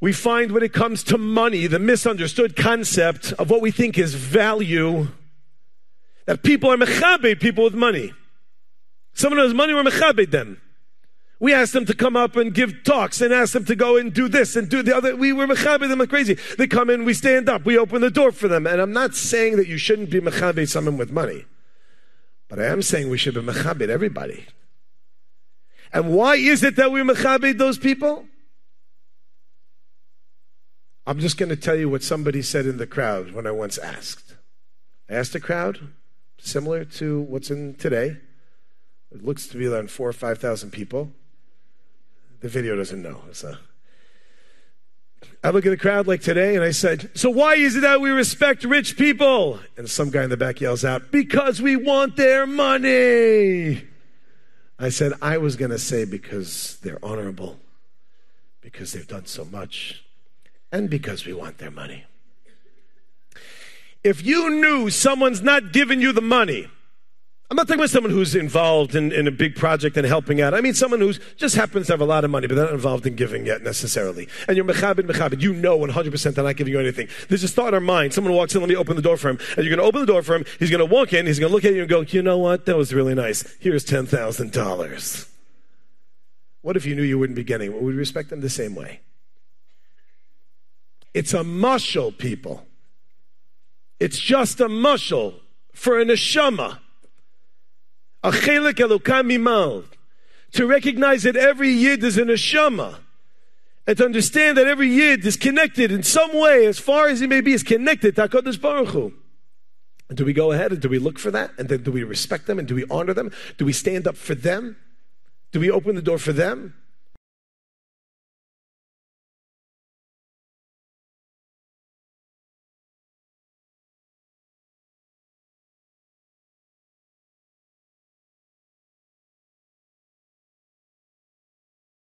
we find when it comes to money, the misunderstood concept of what we think is value, that people are mechabed people with money. Someone who has money, we're mechabed them. We asked them to come up and give talks and ask them to go and do this and do the other. We were mechabed them like crazy. They come in, we stand up, we open the door for them. And I'm not saying that you shouldn't be mechabed someone with money. But I am saying we should be mechabed everybody. And why is it that we mechabed those people? I'm just going to tell you what somebody said in the crowd when I once asked. I asked a crowd, similar to what's in today. It looks to be around four or five thousand people. The video doesn't know. So I look at the crowd like today and I said, So why is it that we respect rich people? And some guy in the back yells out, Because we want their money. I said, I was going to say because they're honorable, because they've done so much and because we want their money. If you knew someone's not giving you the money, I'm not talking about someone who's involved in, in a big project and helping out. I mean someone who just happens to have a lot of money, but they're not involved in giving yet necessarily. And you're mechabit, mechabit. You know 100% they're not giving you anything. There's a thought in our mind. Someone walks in, let me open the door for him. And you're going to open the door for him. He's going to walk in. He's going to look at you and go, you know what? That was really nice. Here's $10,000. What if you knew you wouldn't be getting it? Would we respect them the same way? It's a mushal, people. It's just a mushal for a neshama. A chelik elokam mimal. To recognize that every yid is a neshama. And to understand that every yid is connected in some way, as far as he may be, is connected to HaKadosh Baruch Hu. And do we go ahead and do we look for that? And then do we respect them and do we honor them? Do we stand up for them? Do we open the door for them?